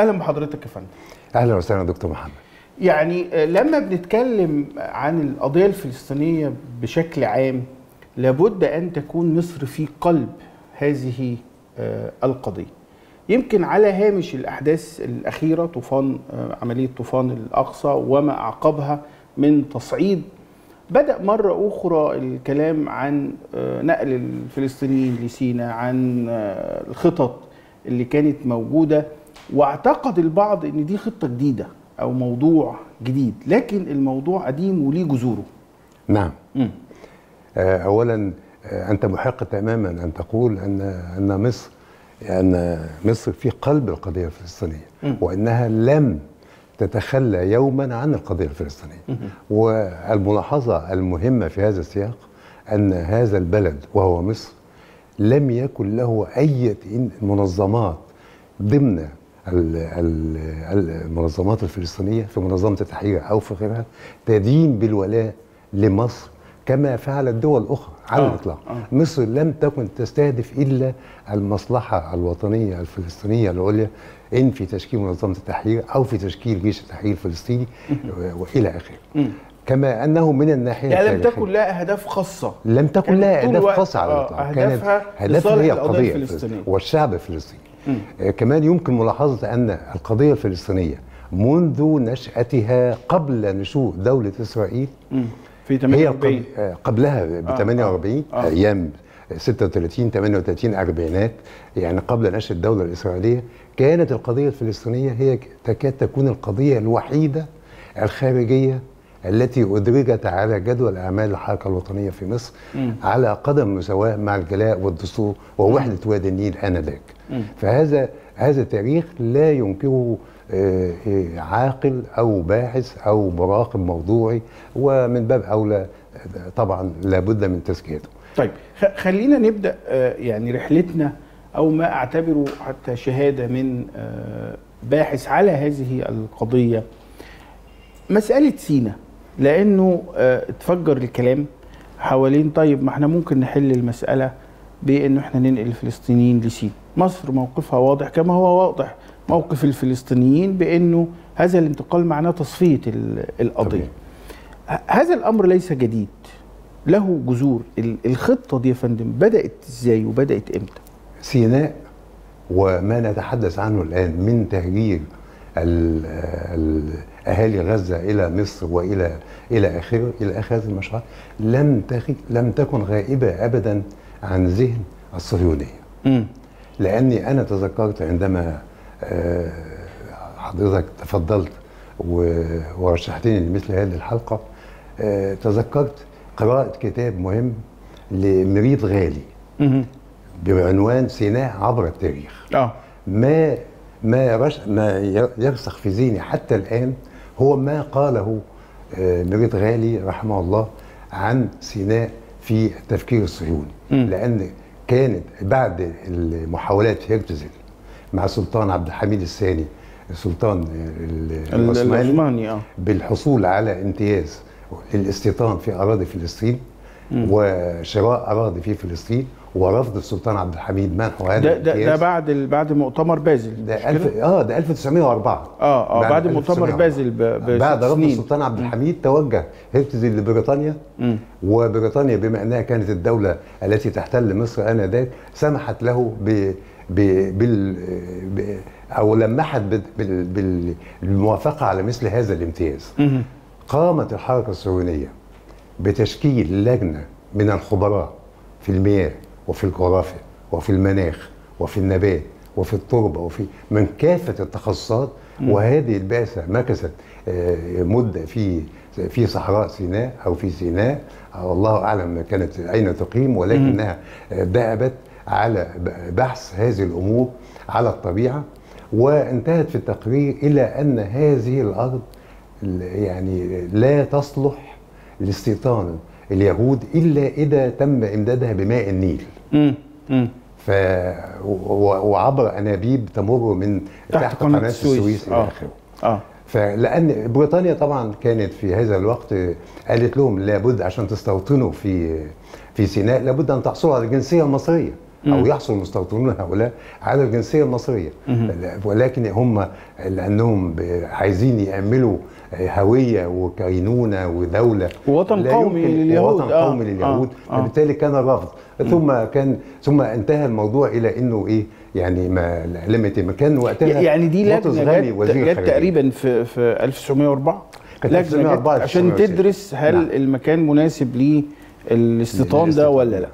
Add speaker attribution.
Speaker 1: أهلا بحضرتك يا فندم.
Speaker 2: أهلا وسهلا دكتور محمد.
Speaker 1: يعني لما بنتكلم عن القضية الفلسطينية بشكل عام لابد أن تكون مصر في قلب هذه القضية. يمكن على هامش الأحداث الأخيرة طوفان عملية طوفان الأقصى وما أعقبها من تصعيد بدأ مرة أخرى الكلام عن نقل الفلسطينيين لسيناء عن الخطط اللي كانت موجودة. واعتقد البعض إن دي خطة جديدة أو موضوع جديد لكن الموضوع قديم وليه جذوره
Speaker 2: نعم م. اولا أنت محق تماما أن تقول أن أن مصر أن مصر في قلب القضية الفلسطينية. وإنها لم تتخلى يوما عن القضية الفلسطينية. والملاحظة المهمة في هذا السياق أن هذا البلد وهو مصر لم يكن له أي منظمات ضمن المنظمات الفلسطينية في منظمة التحرير أو في غيرها تدين بالولاء لمصر كما فعلت دول أخرى على الإطلاق. آه. مصر لم تكن تستهدف إلا المصلحة الوطنية الفلسطينية العليا إن في تشكيل منظمة التحرير أو في تشكيل جيش التحرير الفلسطيني وإلى آخره. كما أنه من الناحية
Speaker 1: يعني لم تكن لها أهداف خاصة.
Speaker 2: لم تكن لها أهداف خاصة على الإطلاق.
Speaker 1: كانت
Speaker 2: هدفها هي القضية الفلسطينية والشعب الفلسطيني. آه كمان يمكن ملاحظة أن القضية الفلسطينية منذ نشأتها قبل نشوء دولة إسرائيل
Speaker 1: م. في 48
Speaker 2: هي قبلها ب 48 آه. آه. أيام 36 38 أربعينات يعني قبل نشأة الدولة الإسرائيلية كانت القضية الفلسطينية هي تكاد تكون القضية الوحيدة الخارجية التي أدرجت على جدول أعمال الحركة الوطنية في مصر م. على قدم مساواة مع الجلاء والدستور ووحدة وادي النيل آنذاك. فهذا هذا تاريخ لا ينكره عاقل أو باحث أو مراقب موضوعي ومن باب أولى طبعا لابد من تزكيته.
Speaker 1: طيب خلينا نبدأ يعني رحلتنا أو ما أعتبره حتى شهادة من باحث على هذه القضية. مسألة سينا. لأنه اتفجر الكلام حوالين طيب ما إحنا ممكن نحل المسألة بانه إحنا ننقل الفلسطينيين لسينا مصر موقفها واضح كما هو واضح. موقف الفلسطينيين بأنه هذا الانتقال معناه تصفية القضية. هذا الأمر ليس جديد. له جذور. الخطة دي يا فندم بدأت إزاي وبدأت إمتى؟
Speaker 2: سيناء وما نتحدث عنه الآن من تهجير أهالي غزة إلى مصر وإلى إلى آخره إلى آخر هذه المشروع لم لم تكن غائبة ابدا عن ذهن الصهيونية. لأني أنا تذكرت عندما حضرتك تفضلت ورشحتني لمثل هذه الحلقة تذكرت قراءة كتاب مهم لمريد غالي بعنوان سيناء عبر التاريخ.
Speaker 1: آه.
Speaker 2: ما ما رش ما يرسخ في ذهني حتى الآن هو ما قاله مريد غالي رحمه الله عن سيناء في التفكير الصهيوني. لأن كانت بعد المحاولات هرتزل مع السلطان عبد الحميد الثاني السلطان العثماني
Speaker 1: آه.
Speaker 2: بالحصول على امتياز للاستيطان في أراضي فلسطين. وشراء أراضي في فلسطين. ورفض السلطان عبد الحميد منحه هذا
Speaker 1: ده, ده, ده بعد بعد مؤتمر بازل
Speaker 2: ده الف آه ده 1904
Speaker 1: آه آه بعد, بعد مؤتمر بازل
Speaker 2: بعد رفض السلطان عبد الحميد. توجه هرتزل لبريطانيا. م. وبريطانيا بما أنها كانت الدولة التي تحتل مصر آنذاك سمحت له ب بال أو لمحت بالموافقة على مثل هذا الامتياز. قامت الحركة الصهيونيه بتشكيل لجنة من الخبراء في المياه وفي الجغرافيا وفي المناخ وفي النبات وفي التربة وفي من كافة التخصصات. وهذه البعثة مكثت مدة في في صحراء سيناء أو في سيناء. الله أعلم كانت اين تقيم ولكنها ذهبت على بحث هذه الأمور على الطبيعة. وانتهت في التقرير إلى أن هذه الأرض يعني لا تصلح لاستيطان اليهود إلا إذا تم إمدادها بماء النيل.
Speaker 1: امم
Speaker 2: ف وعبر أنابيب تمر من
Speaker 1: تحت, قناة السويس.
Speaker 2: السويس إلى
Speaker 1: آه.
Speaker 2: آخره.
Speaker 1: آه
Speaker 2: فلأن بريطانيا طبعا كانت في هذا الوقت قالت لهم لابد عشان تستوطنوا في في سيناء لابد أن تحصلوا على الجنسية المصرية أو يحصل المستوطنون هؤلاء على الجنسية المصرية. ولكن هم لأنهم عايزين يعملوا هوية وكينونة ودوله
Speaker 1: ووطن قومي لليهود.
Speaker 2: ووطن
Speaker 1: آه،
Speaker 2: قومي لليهود.
Speaker 1: آه، آه.
Speaker 2: كان الرفض ثم كان ثم انتهى الموضوع إلى إنه إيه؟ يعني ما لم يتم. كان وقتها
Speaker 1: يعني دي
Speaker 2: لجنة
Speaker 1: جت. تقريبا في في 1904
Speaker 2: كانت
Speaker 1: لجنة جت
Speaker 2: 1904
Speaker 1: عشان
Speaker 2: 1906.
Speaker 1: تدرس هل
Speaker 2: نعم.
Speaker 1: المكان مناسب للاستيطان. ده ولا لا.